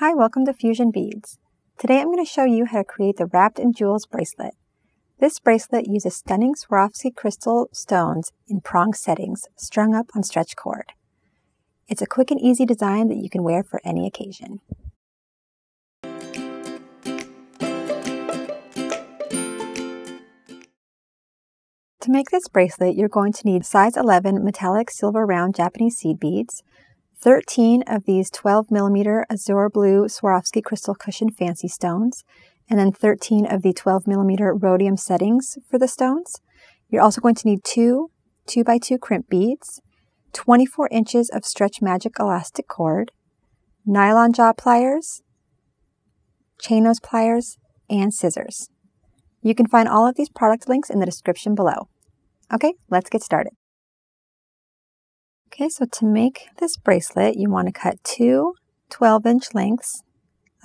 Hi, welcome to Fusion Beads. Today I'm going to show you how to create the Wrapped in Jewels bracelet. This bracelet uses stunning Swarovski crystal stones in prong settings strung up on stretch cord. It's a quick and easy design that you can wear for any occasion. To make this bracelet, you're going to need size 11 metallic silver round Japanese seed beads, 13 of these 12 millimeter azure blue Swarovski crystal cushion fancy stones, and then 13 of the 12 millimeter rhodium settings for the stones. You're also going to need two 2x2 crimp beads, 24 inches of stretch magic elastic cord, nylon jaw pliers, chain nose pliers, and scissors. You can find all of these product links in the description below. Okay, let's get started. Okay, so to make this bracelet, you want to cut two 12 inch lengths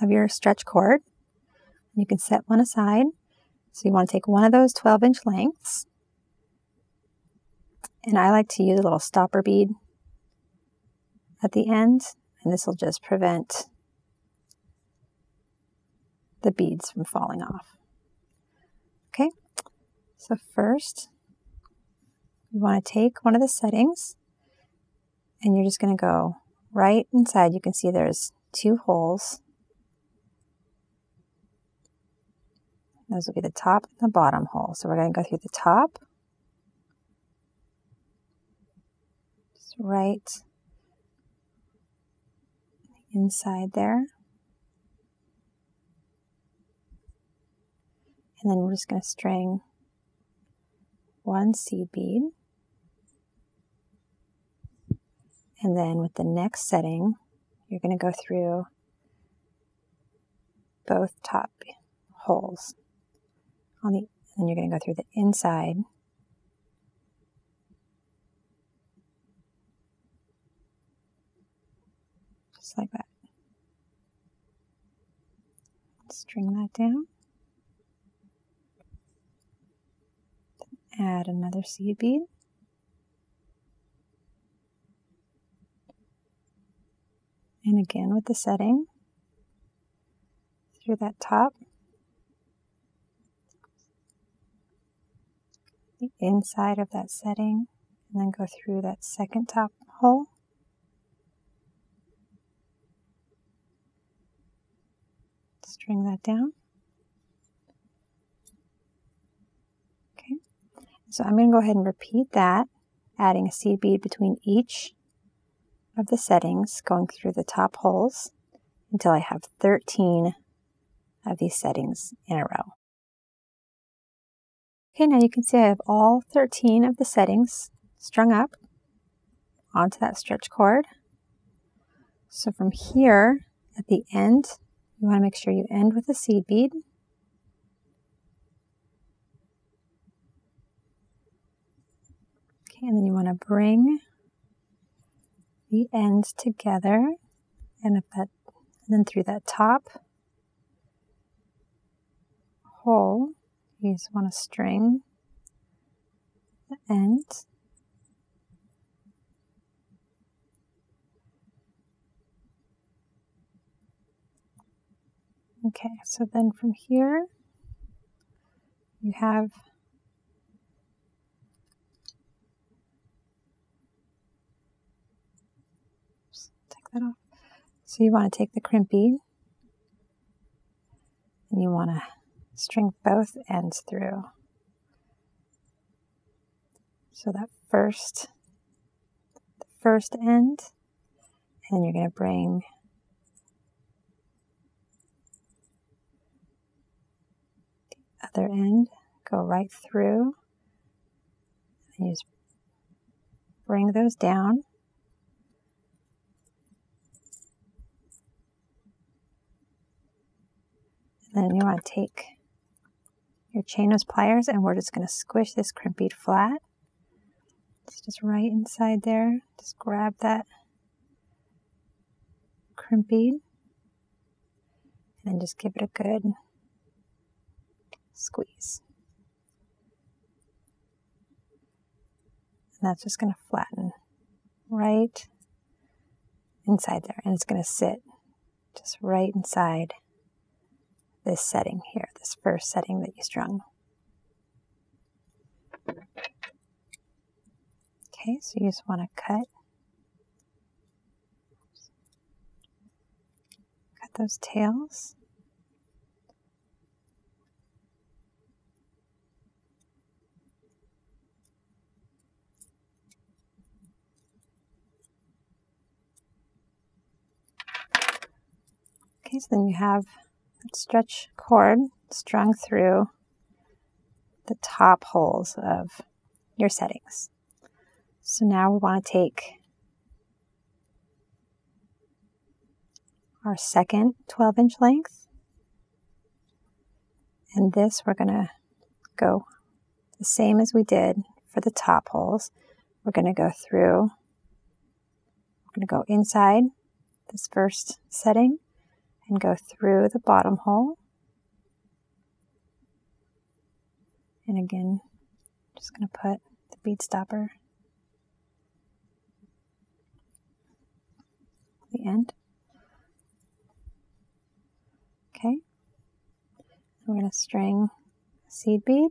of your stretch cord. You can set one aside. So you want to take one of those 12 inch lengths. And I like to use a little stopper bead at the end, and this will just prevent the beads from falling off. Okay, so first you want to take one of the settings and you're just going to go right inside. You can see there's two holes. Those will be the top and the bottom hole. So we're going to go through the top, just right inside there. And then we're just going to string one seed bead. And then with the next setting, you're going to go through both top holes. On the and you're going to go through the inside. Just like that. String that down. Add another seed bead Again with the setting through that top, the inside of that setting, and then go through that second top hole. String that down. Okay, so I'm going to go ahead and repeat that, adding a seed bead between each of the settings going through the top holes until I have 13 of these settings in a row. Okay, now you can see I have all 13 of the settings strung up onto that stretch cord. So from here at the end, you want to make sure you end with a seed bead. Okay, and then you want to bring the ends together and if that and then through that top hole you just want to string the ends. Okay so then from here you have So you want to take the crimp bead and you want to string both ends through. So that first, the first end, and then you're going to bring the other end, go right through, and you just bring those down. Then you want to take your chain nose pliers and we're just going to squish this crimp bead flat. It's just right inside there. Just grab that crimp bead and just give it a good squeeze. And that's just going to flatten right inside there and it's going to sit just right inside this setting here, this first setting that you strung. Okay, so you just want to cut cut those tails. Okay, so then you have stretch cord strung through the top holes of your settings. So now we want to take our second 12 inch length and this we're going to go the same as we did for the top holes. We're going to go through, we're going to go inside this first setting and go through the bottom hole. And again, just going to put the bead stopper the end. Okay. We're going to string a seed bead.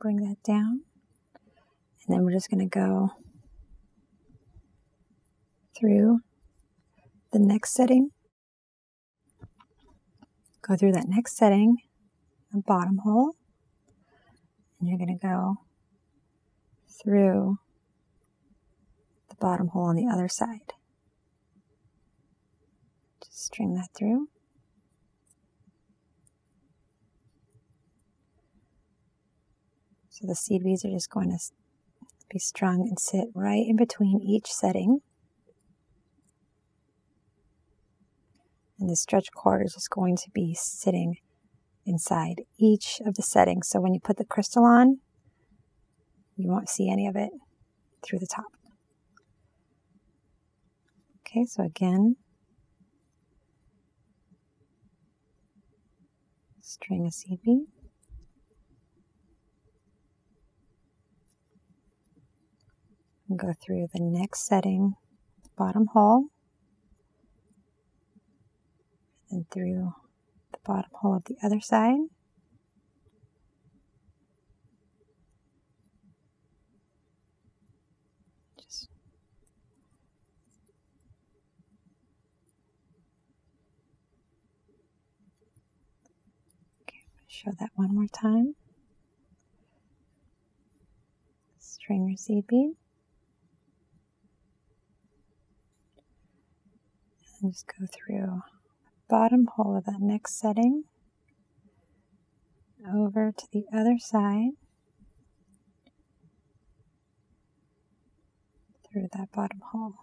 Bring that down. And then we're just going to go through the next setting. Go through that next setting, the bottom hole, and you're going to go through the bottom hole on the other side. Just string that through. So the seed beads are just going to be strung and sit right in between each setting. And the stretch cord is just going to be sitting inside each of the settings. So when you put the crystal on, you won't see any of it through the top. Okay, so again, string a seed bead. And go through the next setting, bottom hole, and through the bottom hole of the other side. Just show that one more time. String your seed bead. And just go through bottom hole of that next setting over to the other side through that bottom hole.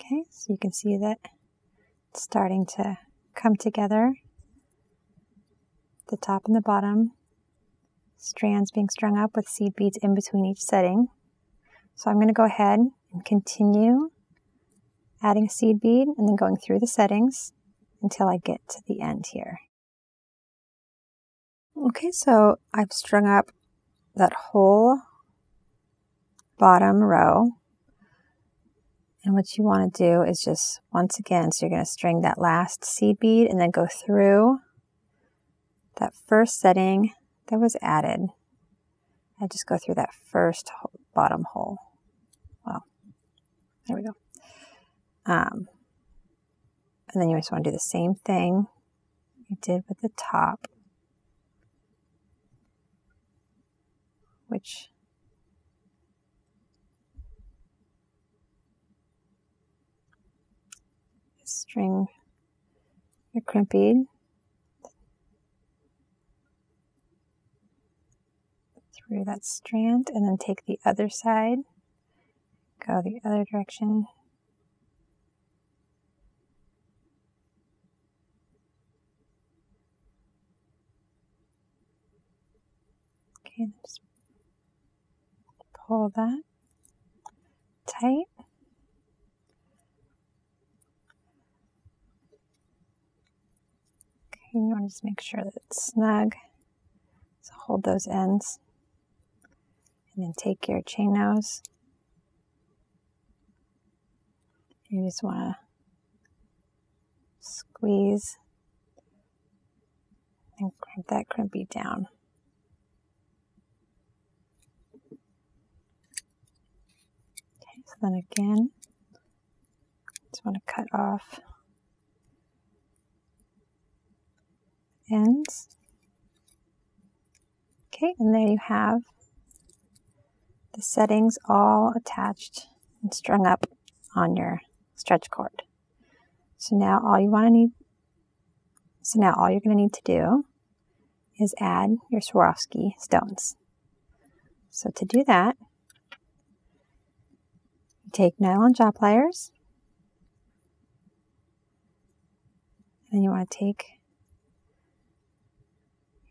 Okay, so you can see that it's starting to come together. The top and the bottom strands being strung up with seed beads in between each setting. So I'm going to go ahead and continue adding a seed bead and then going through the settings until I get to the end here. Okay, so I've strung up that whole bottom row. And what you want to do is just once again, so you're going to string that last seed bead and then go through that first setting that was added. I just go through that first bottom hole. Well, there we go. Um, and then you just want to do the same thing you did with the top, which string your crimp through that strand and then take the other side, go the other direction. Okay, just pull that tight. Okay, you want to just make sure that it's snug. So hold those ends. And then take your chain nose. You just want to squeeze and crimp that crimpy down. Okay, so then again, just want to cut off ends. Okay, and there you have the settings all attached and strung up on your stretch cord. So now all you want to need so now all you're going to need to do is add your Swarovski stones. So to do that, take nylon jaw pliers, and you want to take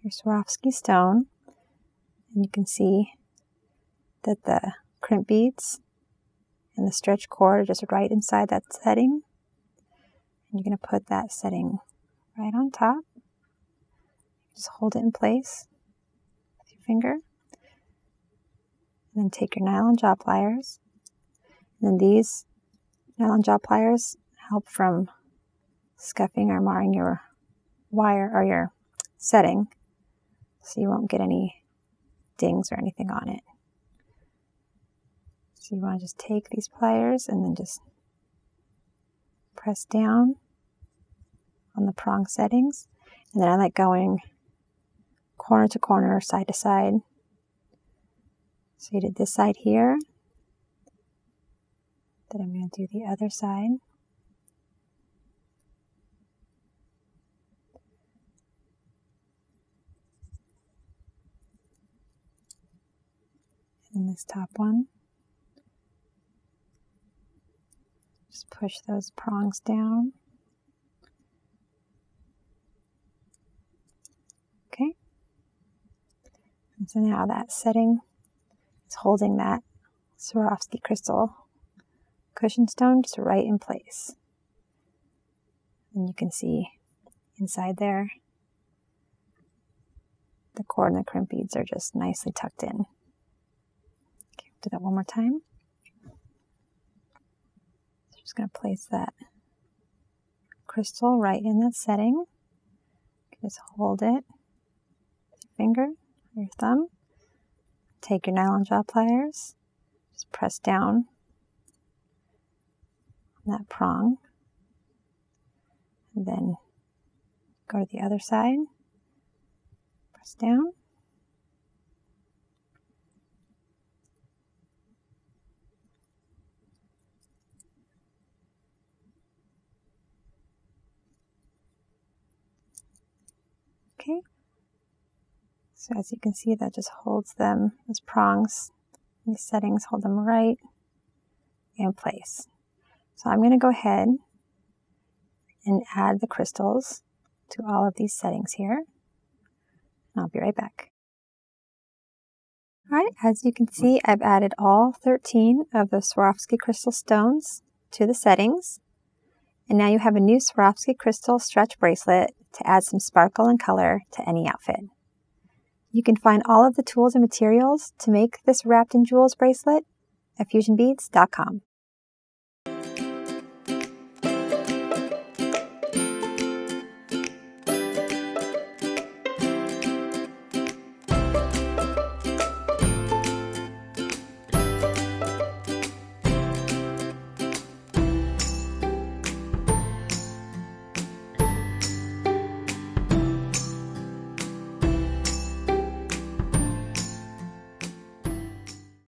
your Swarovski stone, and you can see that the crimp beads and the stretch cord are just right inside that setting. And you're going to put that setting right on top. Just hold it in place with your finger. And then take your nylon jaw pliers. And then these nylon jaw pliers help from scuffing or marring your wire or your setting so you won't get any dings or anything on it. So you want to just take these pliers and then just press down on the prong settings. And then I like going corner to corner, side to side. So you did this side here. Then I'm going to do the other side. And this top one. Just push those prongs down. And so now that setting is holding that Swarovski crystal cushion stone just right in place. And you can see inside there, the cord and the crimp beads are just nicely tucked in. Okay, do that one more time. Just going to place that crystal right in that setting. Just hold it with your finger or your thumb. Take your nylon jaw pliers, just press down on that prong, and then go to the other side, press down. Okay, so as you can see, that just holds them, those prongs, these settings hold them right in place. So I'm going to go ahead and add the crystals to all of these settings here. And I'll be right back. Alright, as you can see, I've added all 13 of the Swarovski crystal stones to the settings. And now you have a new Swarovski crystal stretch bracelet to add some sparkle and color to any outfit. You can find all of the tools and materials to make this wrapped in jewels bracelet at fusionbeads.com.